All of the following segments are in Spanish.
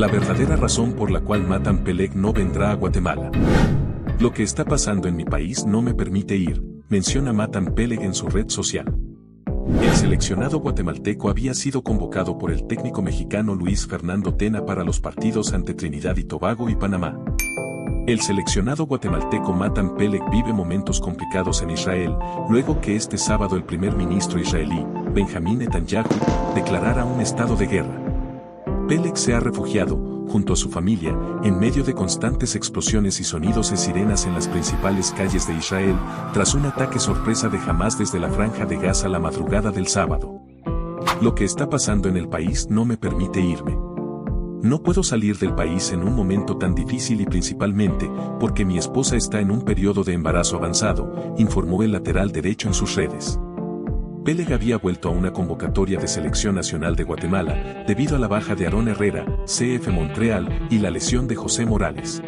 La verdadera razón por la cual Matan Peleg no vendrá a Guatemala. Lo que está pasando en mi país no me permite ir, menciona Matan Peleg en su red social. El seleccionado guatemalteco había sido convocado por el técnico mexicano Luis Fernando Tena para los partidos ante Trinidad y Tobago y Panamá. El seleccionado guatemalteco Matan Peleg vive momentos complicados en Israel, luego que este sábado el primer ministro israelí, Benjamín Netanyahu, declarara un estado de guerra. Peleg se ha refugiado, junto a su familia, en medio de constantes explosiones y sonidos de sirenas en las principales calles de Israel, tras un ataque sorpresa de Hamas desde la franja de Gaza la madrugada del sábado. Lo que está pasando en el país no me permite irme. No puedo salir del país en un momento tan difícil y principalmente porque mi esposa está en un periodo de embarazo avanzado, informó el lateral derecho en sus redes. Peleg había vuelto a una convocatoria de selección nacional de Guatemala, debido a la baja de Aarón Herrera, CF Montreal, y la lesión de José Morales.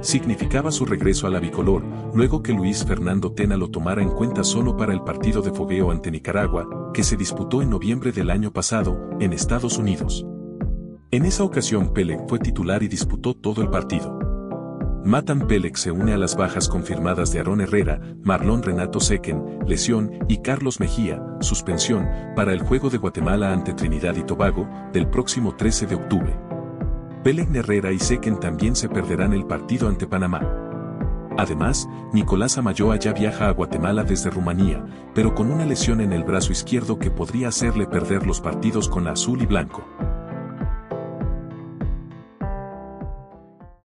Significaba su regreso a la bicolor, luego que Luis Fernando Tena lo tomara en cuenta solo para el partido de fogueo ante Nicaragua, que se disputó en noviembre del año pasado, en Estados Unidos. En esa ocasión Peleg fue titular y disputó todo el partido. Matan Peleg se une a las bajas confirmadas de Aarón Herrera, Marlon Renato Sequen, lesión, y Carlos Mejía, suspensión, para el juego de Guatemala ante Trinidad y Tobago, del próximo 13 de octubre. Peleg Herrera y Sequen también se perderán el partido ante Panamá. Además, Nicolás Amayoa ya viaja a Guatemala desde Rumanía, pero con una lesión en el brazo izquierdo que podría hacerle perder los partidos con azul y blanco.